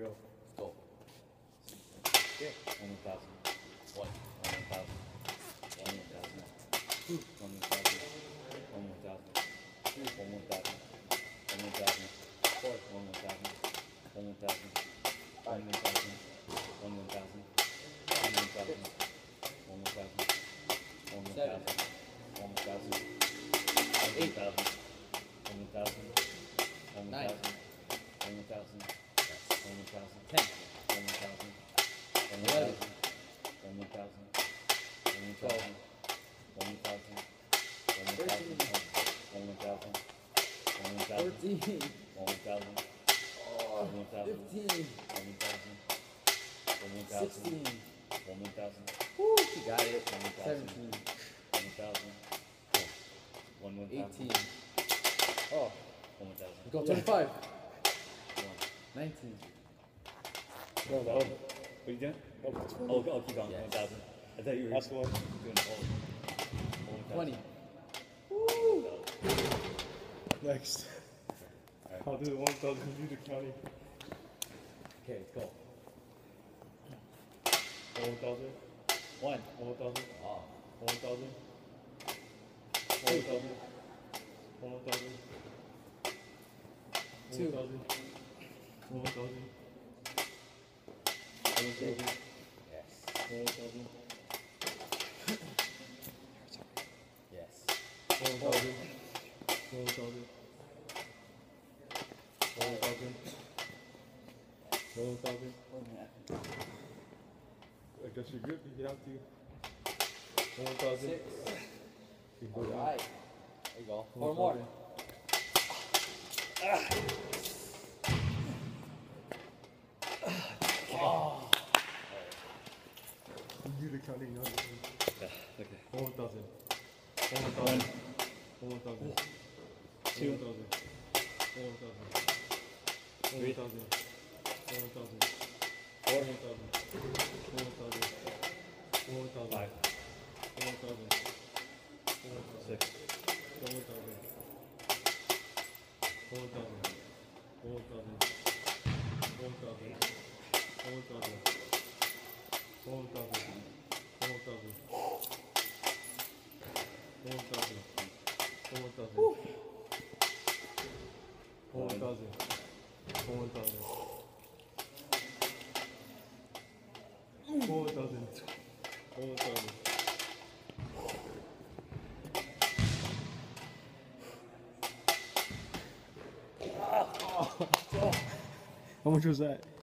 we go. Go. Yeah. One thousand. One. One thousand. One thousand. One thousand. One more thousand. One more thousand. One more thousand. Four. One more thousand. One more thousand. One more thousand. One more thousand. One more thousand. One more thousand. One more Seven. thousand. One more thousand. One thousand. Thousand. One more Nine. thousand. One more thousand. 10,000, 10,000, 15, 16, got 17, 18, oh, go 25, 19, no, that. What are you doing? I'll, I'll keep on. Yes. 1,000. I thought you were Last one. doing a whole. 20. Woo! Next. Right. I'll do the 1,000 you do the county. Okay, go. 1,000. One. 1,000. Wow. 1,000. 1,000. Ah. 1,000. 1,000. 1,000. I guess you're good. You to 1,000. Six. You can go down. Alright. There you go. Four more. you the counting numbers. Yeah, okay. One thousand. One thousand. One thousand. Two thousand. One thousand. Three thousand. One thousand. Four thousand. One thousand. One thousand. Five. One thousand. One thousand. Six. One thousand. One thousand. One thousand. One thousand. One thousand. 1,000. 1,000. 1,000. 4,000. 4,000. How much was that?